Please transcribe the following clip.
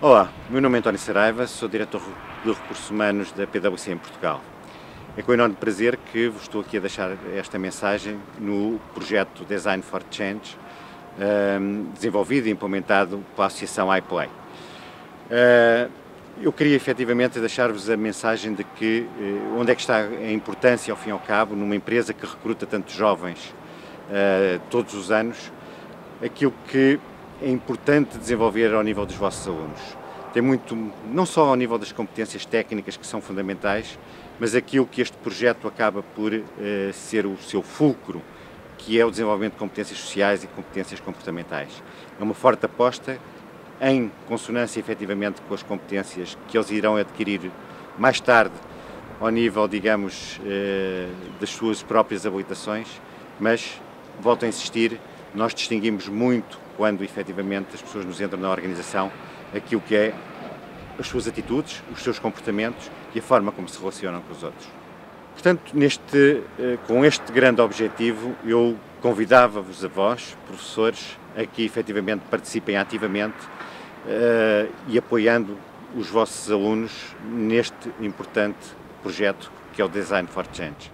Olá, meu nome é António Saraiva, sou diretor de Recursos Humanos da PwC em Portugal. É com enorme prazer que vos estou aqui a deixar esta mensagem no projeto Design for Change, um, desenvolvido e implementado pela Associação iPlay. Uh, eu queria efetivamente deixar-vos a mensagem de que uh, onde é que está a importância, ao fim e ao cabo, numa empresa que recruta tantos jovens uh, todos os anos, aquilo que é importante desenvolver ao nível dos vossos alunos. Tem muito, não só ao nível das competências técnicas que são fundamentais, mas aquilo que este projeto acaba por uh, ser o seu fulcro, que é o desenvolvimento de competências sociais e competências comportamentais. É uma forte aposta em consonância efetivamente com as competências que eles irão adquirir mais tarde ao nível, digamos, uh, das suas próprias habilitações, mas, volto a insistir, nós distinguimos muito quando efetivamente as pessoas nos entram na organização, aquilo que é as suas atitudes, os seus comportamentos e a forma como se relacionam com os outros. Portanto, neste, eh, com este grande objetivo, eu convidava-vos a vós, professores, a que efetivamente participem ativamente uh, e apoiando os vossos alunos neste importante projeto que é o Design for Change.